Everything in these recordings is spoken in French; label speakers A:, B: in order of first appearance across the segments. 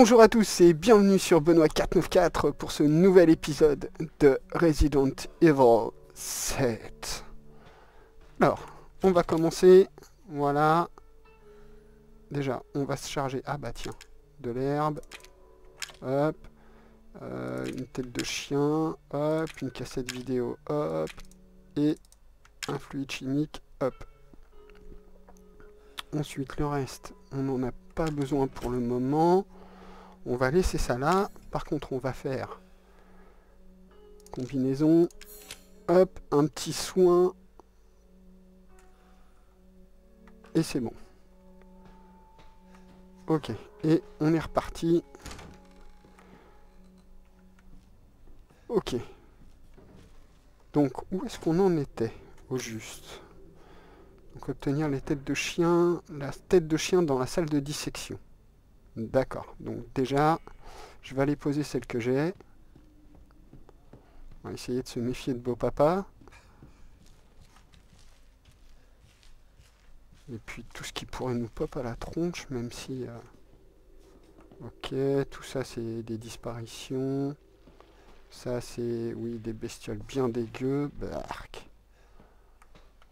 A: Bonjour à tous et bienvenue sur Benoît 494 pour ce nouvel épisode de Resident Evil 7. Alors, on va commencer, voilà. Déjà, on va se charger, ah bah tiens, de l'herbe, hop, euh, une tête de chien, hop, une cassette vidéo, hop, et un fluide chimique, hop. Ensuite, le reste, on n'en a pas besoin pour le moment. On va laisser ça là. Par contre, on va faire combinaison. Hop, un petit soin. Et c'est bon. Ok, et on est reparti. Ok. Donc, où est-ce qu'on en était, au juste? Donc, obtenir les têtes de chien, la tête de chien dans la salle de dissection. D'accord. Donc, déjà, je vais aller poser celle que j'ai. On va essayer de se méfier de beau papa. Et puis, tout ce qui pourrait nous pop à la tronche, même si... euh, Ok, tout ça, c'est des disparitions. Ça, c'est, oui, des bestioles bien dégueu.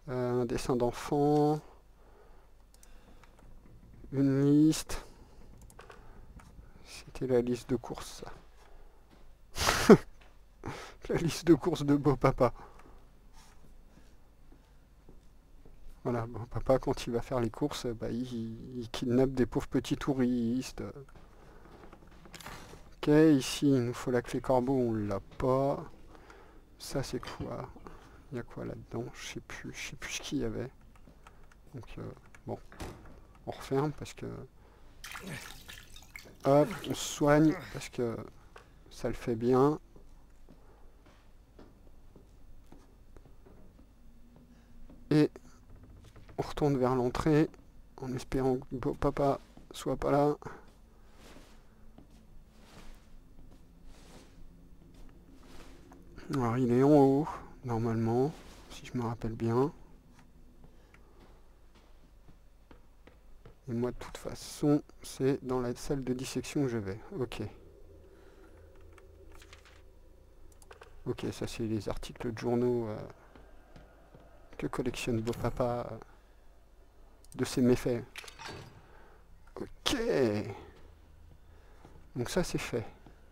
A: Euh, un dessin d'enfant. Une liste. La liste de courses, la liste de courses de beau papa. Voilà, beau papa, quand il va faire les courses, bah, il, il kidnappe des pauvres petits touristes. Ok, ici il nous faut la clé corbeau, on l'a pas. Ça c'est quoi? Il y a quoi là-dedans? Je sais plus, je sais plus ce qu'il y avait. Donc euh, bon, on referme parce que... Hop, on se soigne parce que ça le fait bien. Et on retourne vers l'entrée en espérant que beau papa soit pas là. Alors il est en haut, normalement, si je me rappelle bien. Et moi de toute façon, c'est dans la salle de dissection que je vais. Ok. Ok, ça c'est les articles de journaux euh, que collectionne beau papa euh, de ses méfaits. Ok. Donc ça c'est fait.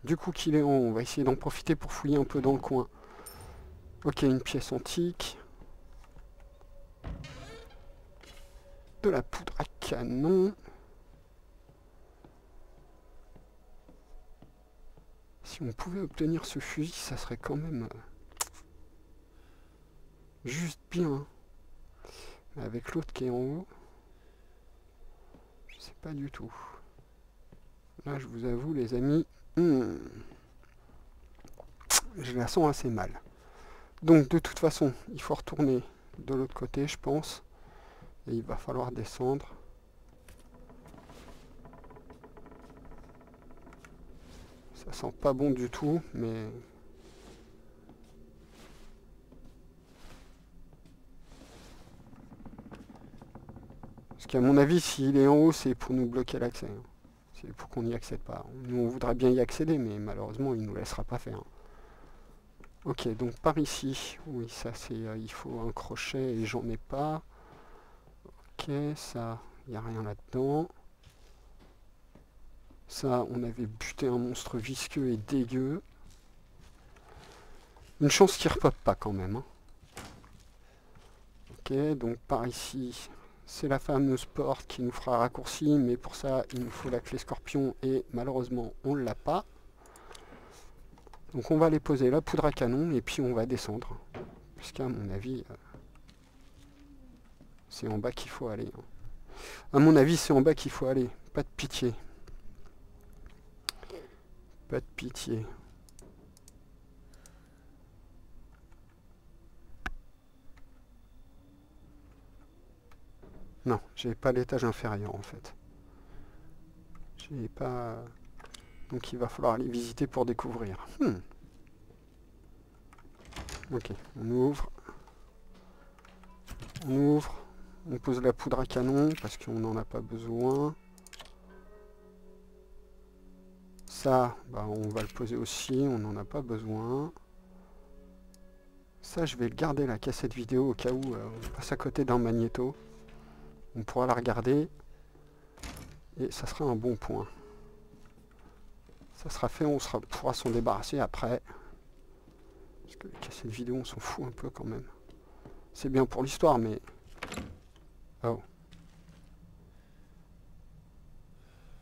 A: Du coup qu'il est en on va essayer d'en profiter pour fouiller un peu dans le coin. Ok, une pièce antique. De la poudre à canon. Si on pouvait obtenir ce fusil, ça serait quand même... euh, juste bien. Mais avec l'autre qui est en haut... Je sais pas du tout. Là, je vous avoue, les amis... hmm, je la sens assez mal. Donc, de toute façon, il faut retourner de l'autre côté, je pense. Et il va falloir descendre. Ça sent pas bon du tout, mais... Parce qu'à mon avis, s'il est en haut, c'est pour nous bloquer l'accès. hein. C'est pour qu'on n'y accède pas. Nous, on voudrait bien y accéder, mais malheureusement, il ne nous laissera pas faire. Ok, donc par ici, oui, ça c'est, euh, il faut un crochet et j'en ai pas. Ok, ça, il n'y a rien là-dedans. Ça, on avait buté un monstre visqueux et dégueu. Une chance qu'il repop pas quand même. hein. Ok, donc par ici, c'est la fameuse porte qui nous fera raccourci, mais pour ça, il nous faut la clé scorpion et malheureusement, on ne l'a pas. Donc on va les poser la poudre à canon et puis on va descendre. Puisqu'à mon avis, euh, c'est en bas qu'il faut aller. hein. À mon avis, c'est en bas qu'il faut aller. Pas de pitié. Pas de pitié. Non, j'ai pas l'étage inférieur en fait. J'ai pas... Donc il va falloir aller visiter pour découvrir. Hmm. Ok, on ouvre. On ouvre. On pose la poudre à canon parce qu'on n'en a pas besoin. Ça, bah, on va le poser aussi, on n'en a pas besoin. Ça, je vais le garder, la cassette vidéo, au cas où euh, on passe à côté d'un magnéto. On pourra la regarder. Et ça sera un bon point. Ça sera fait, on pourra s'en débarrasser après. Parce que les cassettes vidéo, on s'en fout un peu quand même. C'est bien pour l'histoire, mais... Oh.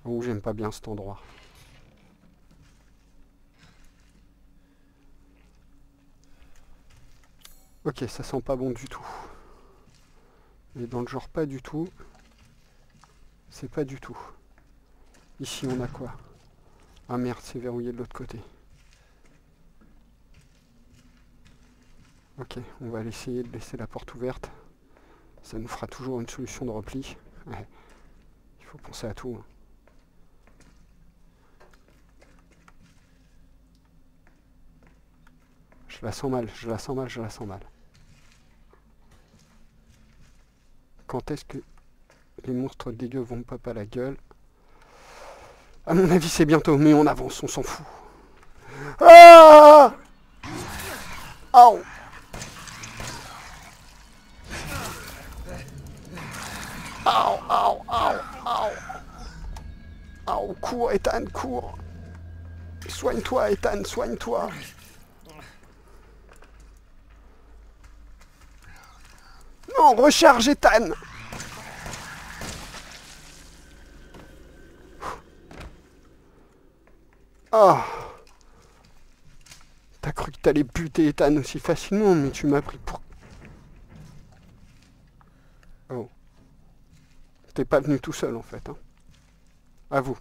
A: Oh, j'aime pas bien cet endroit. Ok, ça sent pas bon du tout. Mais dans le genre pas du tout. C'est pas du tout. Ici, on a quoi? Ah merde, c'est verrouillé de l'autre côté. Ok, on va essayer de laisser la porte ouverte. Ça nous fera toujours une solution de repli. Il faut penser à tout. Hein. Je la sens mal, je la sens mal, je la sens mal. Quand est-ce que les monstres dégueux vont pop à la gueule? À mon avis, c'est bientôt, mais on avance, on s'en fout. Ah Oh Au, au, au, au. Au, cours, Ethan, cours. Soigne-toi, Ethan, soigne-toi. Non, recharge, Ethan. Oh. T'as cru que t'allais buter Ethan aussi facilement, mais tu m'as pris pour Pas venu tout seul en fait. Hein. À vous.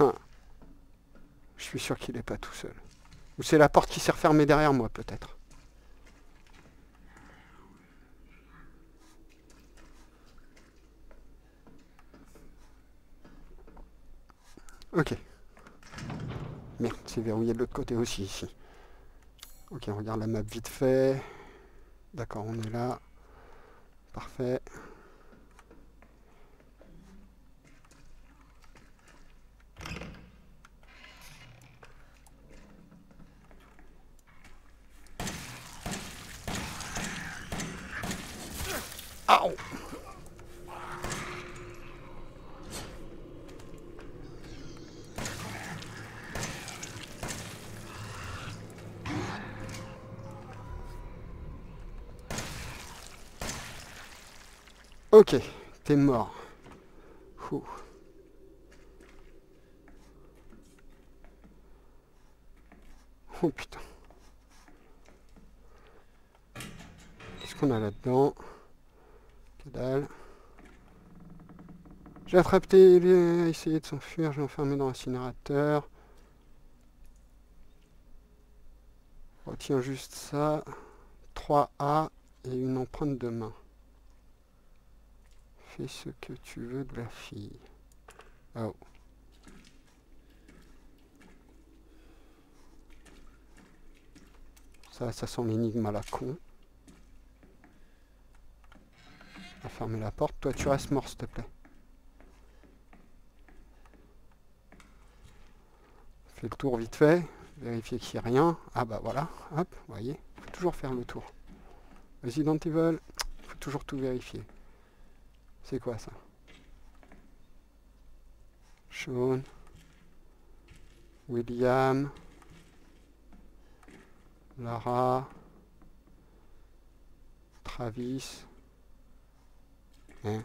A: Hein. Je suis sûr qu'il n'est pas tout seul. Ou c'est la porte qui s'est refermée derrière moi peut-être. Ok. Merde, c'est verrouillé de l'autre côté aussi ici. Ok, on regarde la map vite fait. D'accord, on est là. Parfait. Ok, t'es mort. Oh putain. Qu'est-ce qu'on a là-dedans? Que dalle. J'ai attrapé, essayé de s'enfuir, j'ai enfermé dans l'incinérateur. Retiens juste ça. 3A et une empreinte de main ce que tu veux de la fille. Oh. Ça, ça sent l'énigme à la con. On va fermer la porte. Toi, tu restes mort, s'il te plaît. Fais le tour vite fait. Vérifier qu'il n'y a rien. Ah bah voilà. Hop, vous voyez. faut toujours faire le tour. Resident Evil, faut toujours tout vérifier. C'est quoi ça? Sean. William. Lara. Travis. Hein?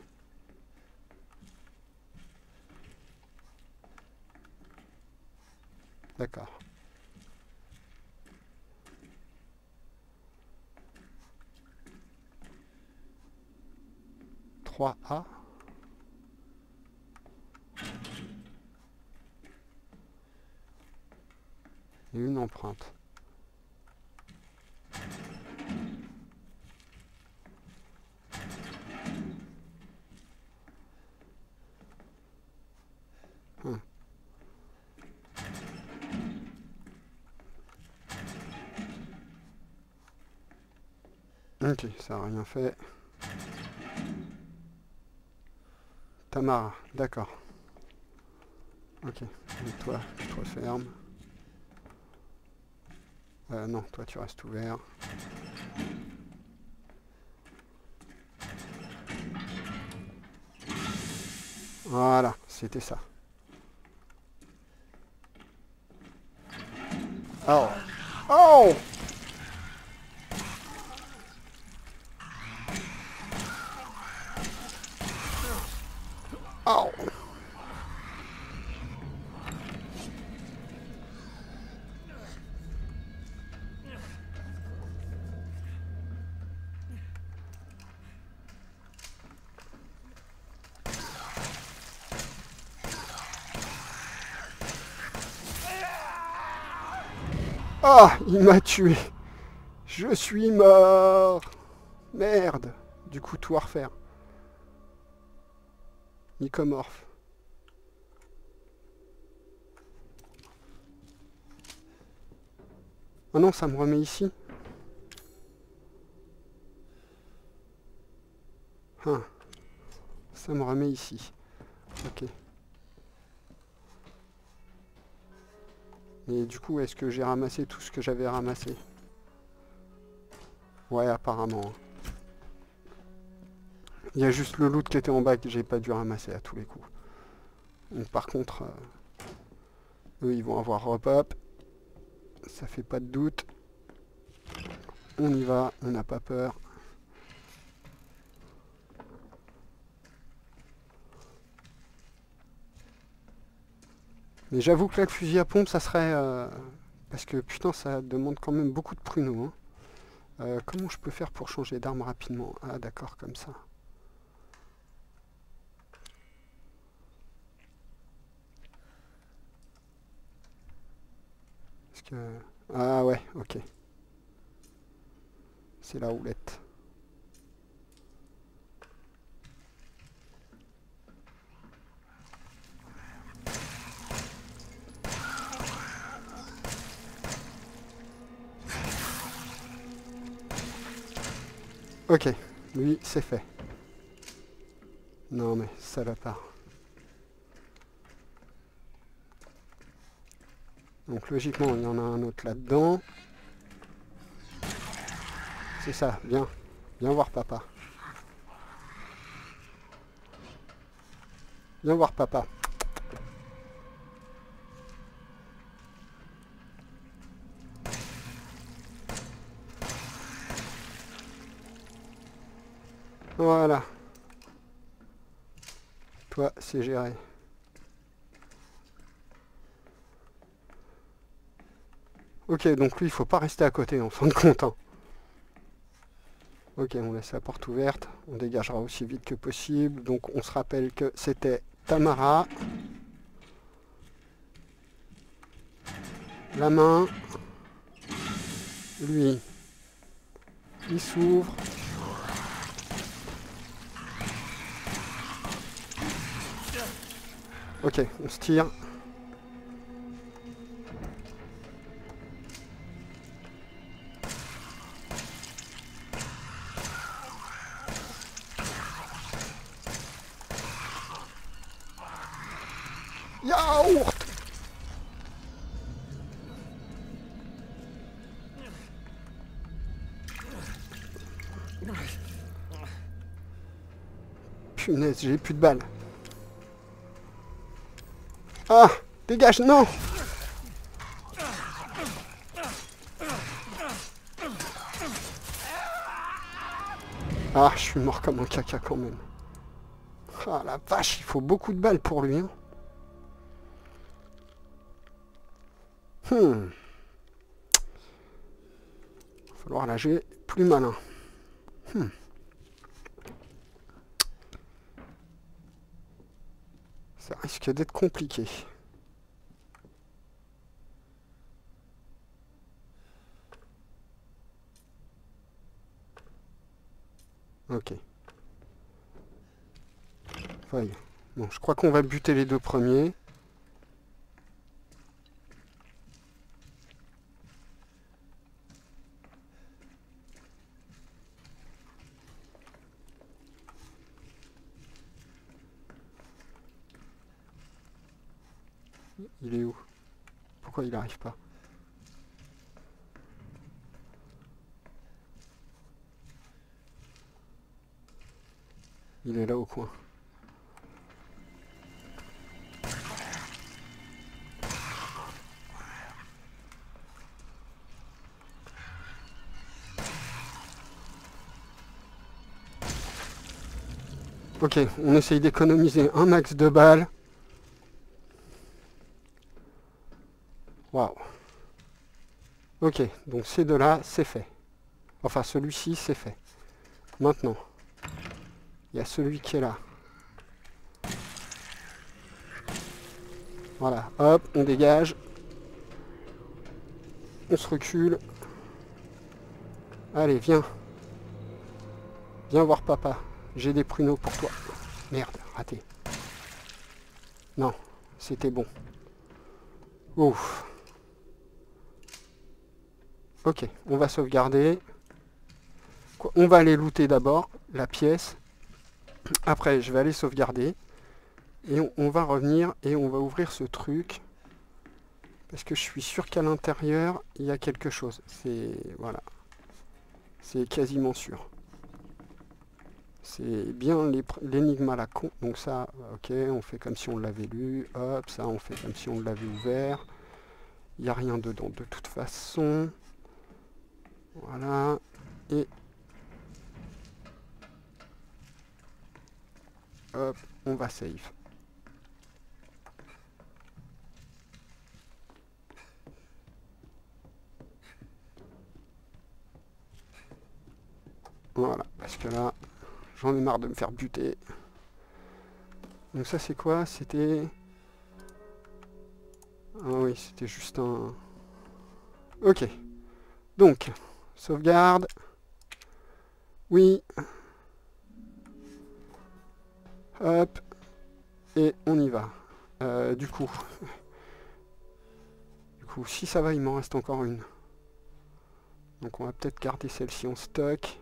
A: D'accord. 3A. Et une empreinte. Ok, ça a rien fait. Tamara, d'accord. Ok, et toi, tu te refermes. Euh, non, toi tu restes ouvert. Voilà, c'était ça. Oh Oh Oh Ah, il m'a tué. Je suis mort. Merde. Du coup, tout à refaire. Nicomorphe. Ah non, ça me remet ici. Ah. Ça me remet ici. Ok. Et du coup, est-ce que j'ai ramassé tout ce que j'avais ramassé? Ouais, apparemment. Il y a juste le loot qui était en bas que j'ai pas dû ramasser à tous les coups. Donc par contre, euh, eux ils vont avoir repop. Ça fait pas de doute. On y va, on n'a pas peur. Mais j'avoue que là, le fusil à pompe, ça serait... Euh, parce que putain, ça demande quand même beaucoup de pruneaux. Hein. Euh, comment je peux faire pour changer d'arme rapidement? Ah d'accord, comme ça. que... Ah ouais, ok. C'est la roulette. Ok, lui, c'est fait. Non mais, ça va pas. Donc logiquement, il y en a un autre là-dedans. C'est ça, viens. Viens voir papa. Viens voir papa. Voilà. Toi, c'est géré. Ok, donc lui, il faut pas rester à côté en fin de compte. Hein. Ok, on laisse la porte ouverte. On dégagera aussi vite que possible. Donc on se rappelle que c'était Tamara. La main. Lui. Il s'ouvre. Ok, on se tire. Yaourt Punaise, j'ai plus de balles. Ah Dégage, non Ah, je suis mort comme un caca quand même. Ah la vache, il faut beaucoup de balles pour lui. Hein. Hmm. Falloir jouer plus malin. Hmm. Ça risque d'être compliqué. Ok. Bon, je crois qu'on va buter les deux premiers. Il est où Pourquoi il n'arrive pas Il est là au coin. Ok, on essaye d'économiser un max de balles. Ok, donc ces deux-là, c'est fait. Enfin, celui-ci, c'est fait. Maintenant, il y a celui qui est là. Voilà, hop, on dégage. On se recule. Allez, viens. Viens voir papa. J'ai des pruneaux pour toi. Merde, raté. Non, c'était bon. Ouf. Ok, on va sauvegarder. On va aller looter d'abord la pièce. Après, je vais aller sauvegarder. Et on, va revenir et on va ouvrir ce truc. Parce que je suis sûr qu'à l'intérieur, il y a quelque chose. C'est... Voilà. C'est quasiment sûr. C'est bien l'énigme à la con. Donc ça, ok, on fait comme si on l'avait lu. Hop, ça, on fait comme si on l'avait ouvert. Il n'y a rien dedans de toute façon. Voilà. Et... Hop, on va save. Voilà, parce que là, J'en ai marre de me faire buter. Donc ça c'est quoi? C'était... Ah oui, c'était juste un... Ok. Donc, sauvegarde. Oui. Hop. Et on y va. Euh, du coup... Du coup, si ça va, il m'en reste encore une. Donc on va peut-être garder celle-ci en stock.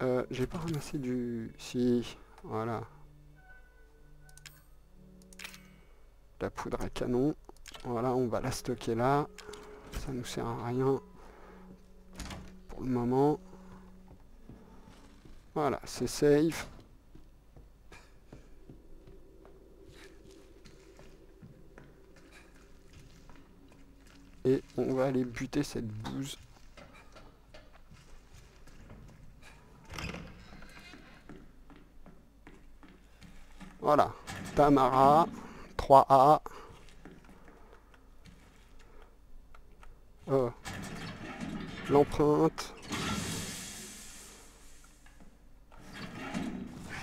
A: Euh, j'ai pas ramassé du... Si, voilà. La poudre à canon. Voilà, on va la stocker là. Ça nous sert à rien pour le moment. Voilà, c'est safe. Et on va aller buter cette bouse. Voilà. Tamara, 3A. Euh, l'empreinte.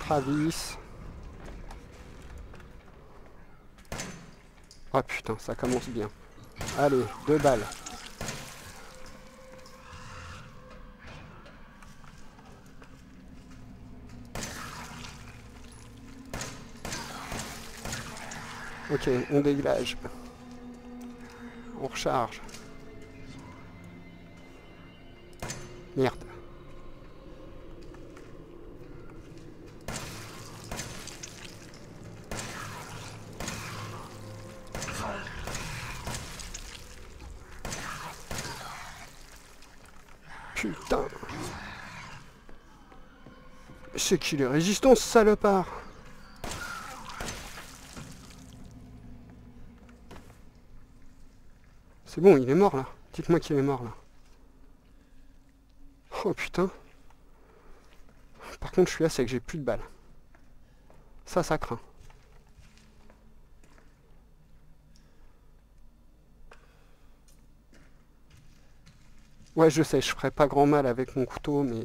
A: Travis. Ah putain, ça commence bien. Allez, deux balles. Ok, on dégage. On recharge. Merde. Putain. C'est qu'il est résistant, salopard? C'est bon, il est mort là. Dites-moi qu'il est mort là. Oh putain. Par contre, je suis là, c'est que j'ai plus de balles. Ça, ça craint. Ouais, je sais, je ferai pas grand mal avec mon couteau, mais...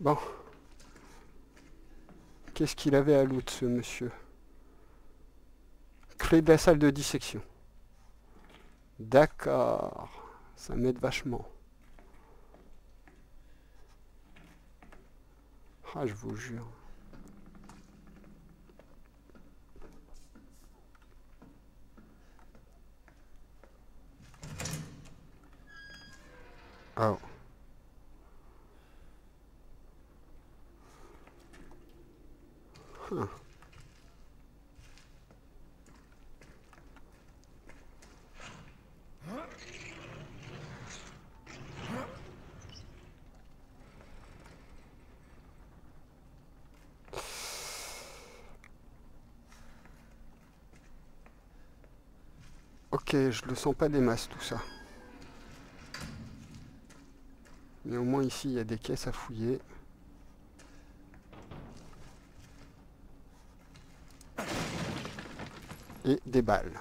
A: Bon. Qu'est-ce qu'il avait à loot, ce monsieur? Clé de la salle de dissection. D'accord. Ça m'aide vachement. Ah, je vous jure. Oh. Ah. Je le sens pas des masses tout ça. Mais au moins ici, il y a des caisses à fouiller. Et des balles.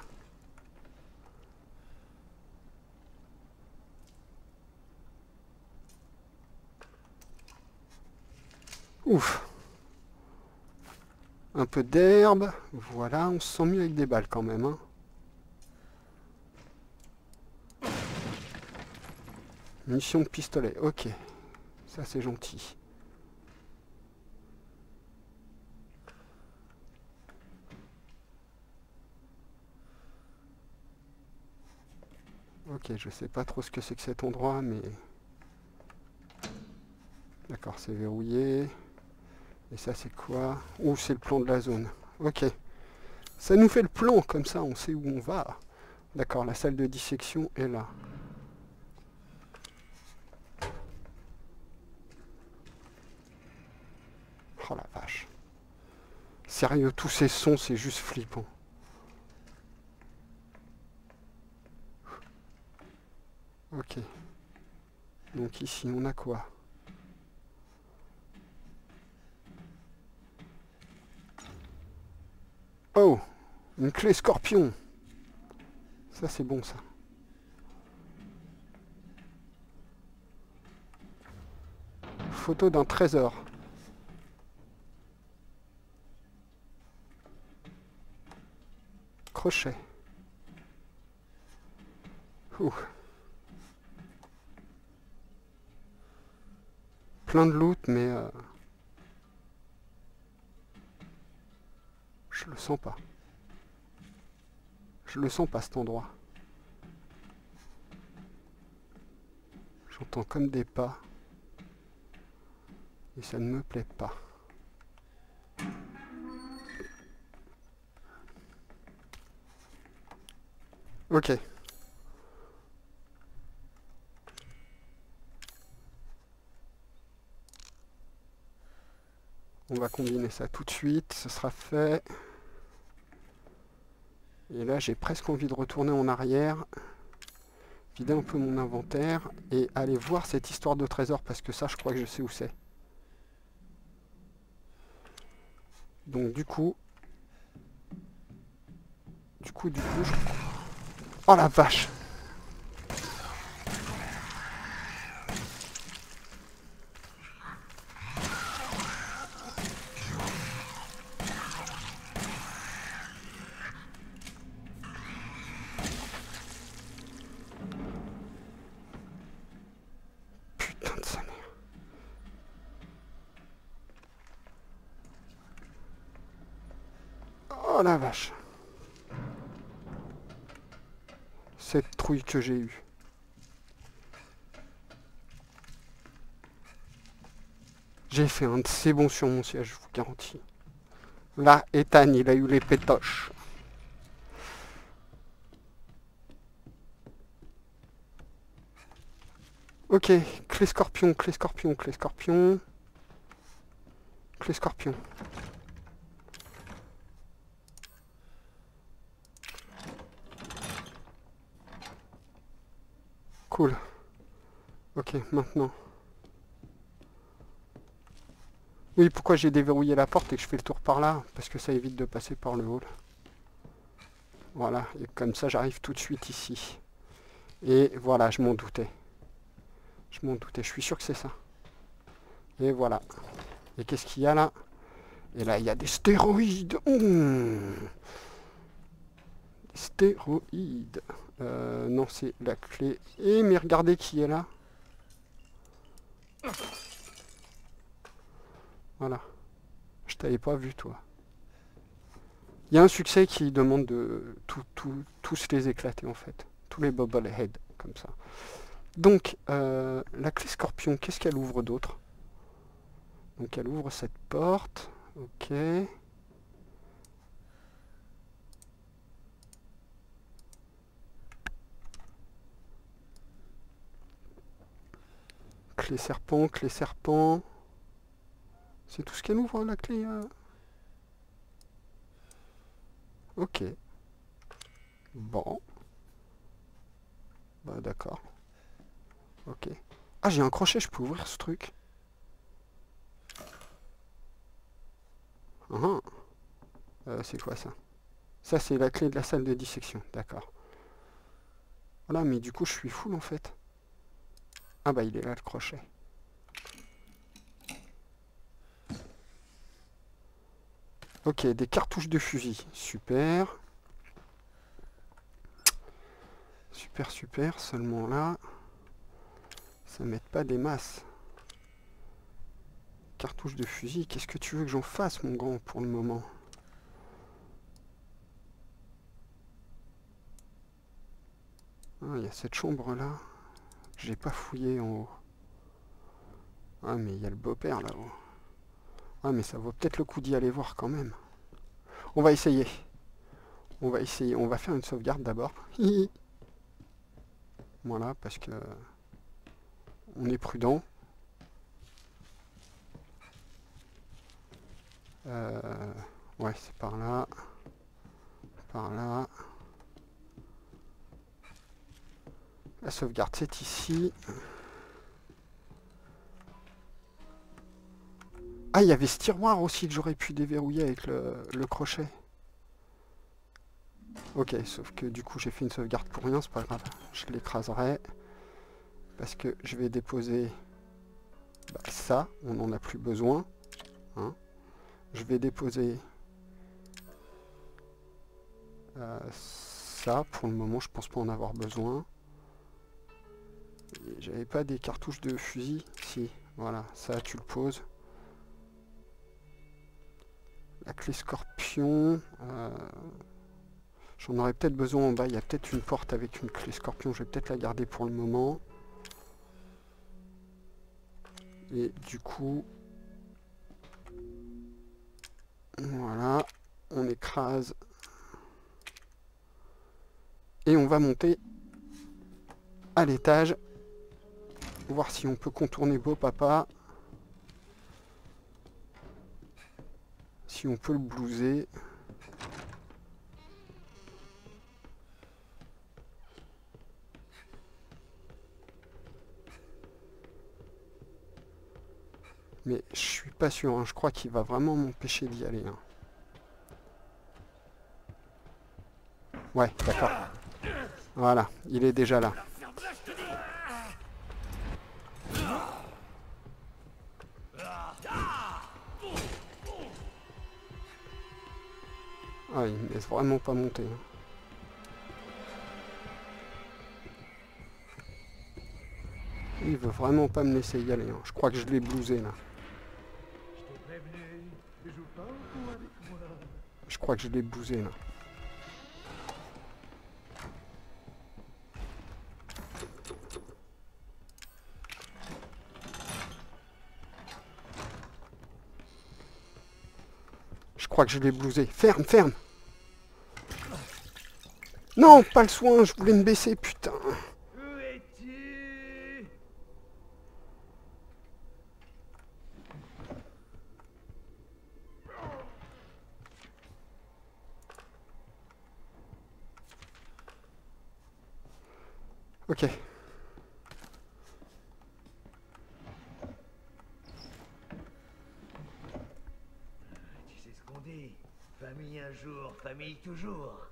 A: Ouf. Un peu d'herbe. Voilà, on se sent mieux avec des balles quand même. Hein. Mission de pistolet, ok. Ça c'est gentil. Ok, je sais pas trop ce que c'est que cet endroit, mais... D'accord, c'est verrouillé. Et ça c'est quoi? Ouh, c'est le plan de la zone. Ok. Ça nous fait le plan, comme ça on sait où on va. D'accord, la salle de dissection est là. Oh la vache. Sérieux, tous ces sons, c'est juste flippant. Ok. Donc ici, on a quoi? Oh Une clé scorpion Ça, c'est bon, ça. Photo d'un trésor. Crochet. Plein de loot, mais... Euh, je le sens pas. Je le sens pas cet endroit. J'entends comme des pas. Et ça ne me plaît pas. Ok. On va combiner ça tout de suite, ce sera fait. Et là, j'ai presque envie de retourner en arrière, vider un peu mon inventaire et aller voir cette histoire de trésor parce que ça, je crois que je sais où c'est. Donc du coup, du coup, du coup, je... Oh la vache que j'ai eue. J'ai fait un de ces bons sur mon siège, je vous garantis. Là, Ethan, il a eu les pétoches. Ok, clé scorpion, clé scorpion, clé scorpion. Clé scorpion. Cool. Ok, maintenant. Oui, pourquoi j'ai déverrouillé la porte et que je fais le tour par là? Parce que ça évite de passer par le hall. Voilà, et comme ça j'arrive tout de suite ici. Et voilà, je m'en doutais. Je m'en doutais, je suis sûr que c'est ça. Et voilà. Et qu'est-ce qu'il y a là? Et là, il y a des stéroïdes. Mmh. Stéroïdes. Euh, non, c'est la clé. Et mais regardez qui est là. Voilà. Je t'avais pas vu, toi. Il y a un succès qui demande de tous les éclater, en fait. Tous les bobbleheads, comme ça. Donc, euh, la clé scorpion, qu'est-ce qu'elle ouvre d'autre? Donc, elle ouvre cette porte. Ok. Clé serpent, clé serpent. C'est tout ce qu'elle ouvre, la clé euh Ok. Bon. Bah d'accord. Ok. Ah, j'ai un crochet, je peux ouvrir ce truc. Euh, c'est quoi ça? Ça, c'est la clé de la salle de dissection. D'accord. Voilà, mais du coup, je suis full en fait. Ah bah, il est là, le crochet. Ok, des cartouches de fusil. Super. Super, super. Seulement là, ça m'aide pas des masses. Cartouches de fusil. Qu'est-ce que tu veux que j'en fasse, mon grand, pour le moment? Ah, il y a cette chambre-là. J'ai pas fouillé en haut. Ah, mais il y a le beau-père là-haut. Ah, mais ça vaut peut-être le coup d'y aller voir quand même. On va essayer. On va essayer. On va faire une sauvegarde d'abord. voilà, parce que... On est prudent. Euh, ouais, c'est par là. Par là. La sauvegarde, c'est ici. Ah, il y avait ce tiroir aussi que j'aurais pu déverrouiller avec le, crochet. Ok, sauf que du coup j'ai fait une sauvegarde pour rien, c'est pas grave. Je l'écraserai. Parce que je vais déposer bah, ça, on n'en a plus besoin. Hein. Je vais déposer euh, ça, pour le moment je pense pas en avoir besoin. J'avais pas des cartouches de fusil Si, voilà, ça tu le poses. La clé scorpion. Euh, j'en aurais peut-être besoin en bas. Il y a peut-être une porte avec une clé scorpion. Je vais peut-être la garder pour le moment. Et du coup... Voilà. On écrase. Et on va monter à l'étage. Voir si on peut contourner beau papa. Si on peut le blouser. Mais je suis pas sûr, hein. je crois qu'il va vraiment m'empêcher d'y aller. Hein. Ouais, d'accord. Voilà, il est déjà là. Vraiment pas monter. Il veut vraiment pas me laisser y aller. Hein. Je crois que je l'ai blousé là. Je crois que je l'ai blousé là. Je crois que je l'ai blousé. Ferme, ferme Non, pas le soin, je voulais me baisser, putain. Ok.
B: Famille un jour, famille toujours.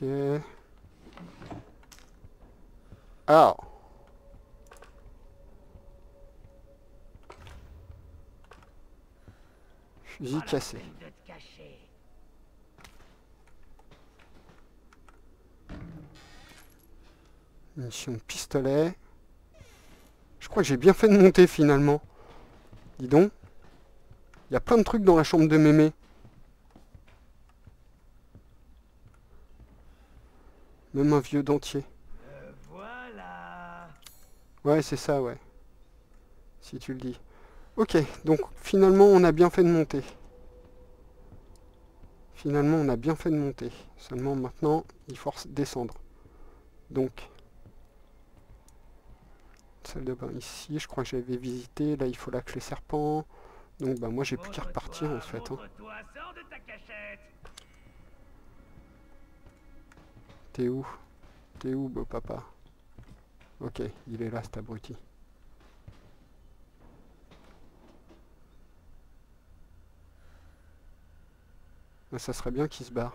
A: Ok. Alors. Fusil cassé. Mission pistolet. Je crois que j'ai bien fait de monter finalement. Dis donc. Il y a plein de trucs dans la chambre de mémé. Même un vieux dentier.
B: Euh, voilà.
A: Ouais, c'est ça, ouais. Si tu le dis. Ok, donc finalement on a bien fait de monter. Finalement, on a bien fait de monter. Seulement maintenant, il faut descendre. Donc, salle de bain ici, je crois que j'avais visité. Là, il faut la clé serpent. Donc, bah moi, j'ai plus qu'à repartir en fait. Hein. T'es où? T'es où, beau papa? Ok, il est là, cet abruti. Bah, ça serait bien qu'il se barre.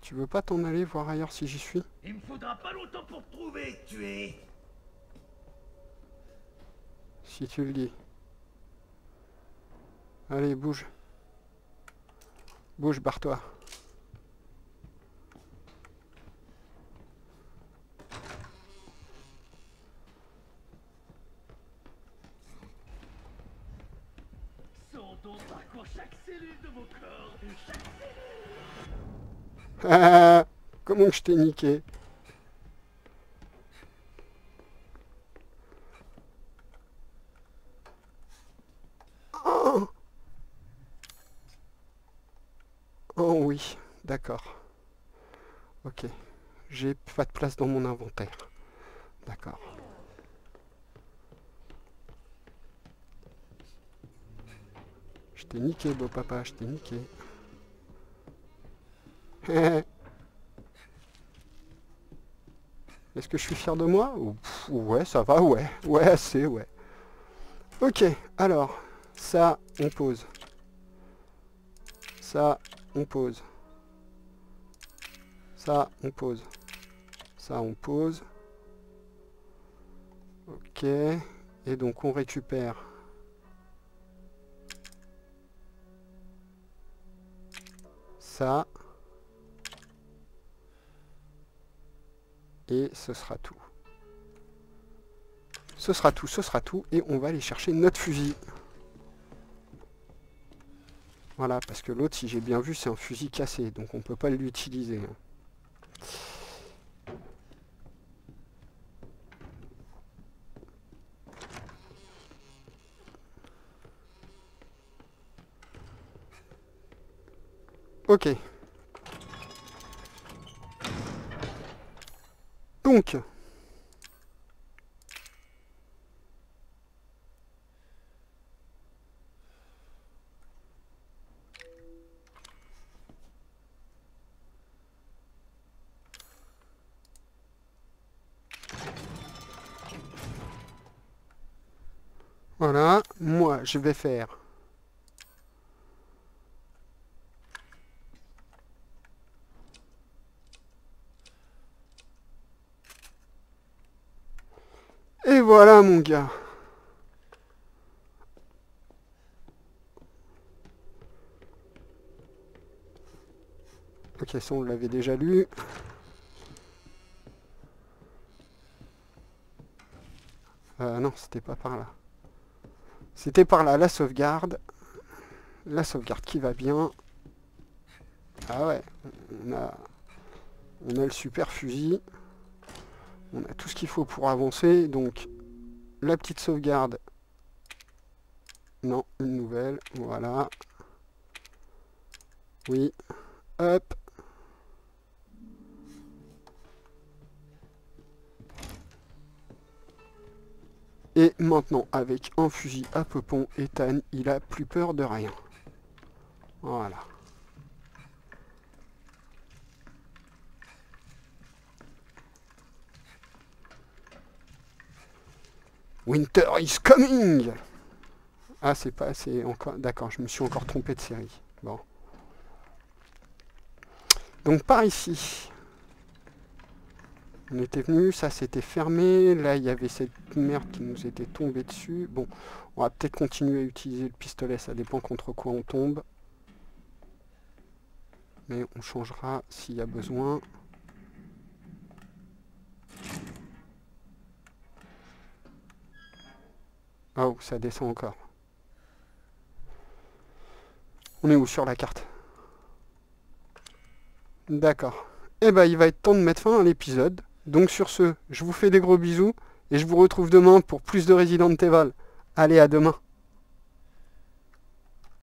A: Tu veux pas t'en aller voir ailleurs si j'y suis?
B: Il me faudra pas longtemps pour te trouver, tu es.
A: Si tu le dis. Allez, bouge. Bouge, barre-toi. Comment je t'ai niqué oh. oh oui, d'accord. Ok. J'ai pas de place dans mon inventaire. D'accord. Je t'ai niqué, beau papa, je t'ai niqué. Est-ce que je suis fier de moi Ouais, ça va, ouais. Ouais, assez, ouais. Ok, alors, ça, on pose. Ça, on pose. Ça, on pose. Ça, on pose. Ok. Et donc, on récupère ça. Et ce sera tout. Ce sera tout, ce sera tout. Et on va aller chercher notre fusil. Voilà, parce que l'autre, si j'ai bien vu, c'est un fusil cassé. Donc on peut pas l'utiliser. Hein. Ok. Donc, Voilà, moi je vais faire voilà mon gars. Ok, ça on l'avait déjà lu. Euh, non, c'était pas par là. C'était par là, la sauvegarde. La sauvegarde qui va bien. Ah ouais, on a, on a le super fusil. On a tout ce qu'il faut pour avancer, donc la petite sauvegarde. Non, une nouvelle. Voilà. Oui. Hop. Et maintenant, avec un fusil à peupon, Ethan, il a plus peur de rien. Voilà. Winter is coming Ah, c'est pas... c'est encore... D'accord, je me suis encore trompé de série. Bon. Donc par ici. On était venu, ça s'était fermé. Là, il y avait cette merde qui nous était tombée dessus. Bon, on va peut-être continuer à utiliser le pistolet. Ça dépend contre quoi on tombe. Mais on changera s'il y a besoin. Oh, ça descend encore. On est où sur la carte? D'accord. Eh ben, il va être temps de mettre fin à l'épisode. Donc sur ce, je vous fais des gros bisous et je vous retrouve demain pour plus de Resident Evil. Allez, à demain.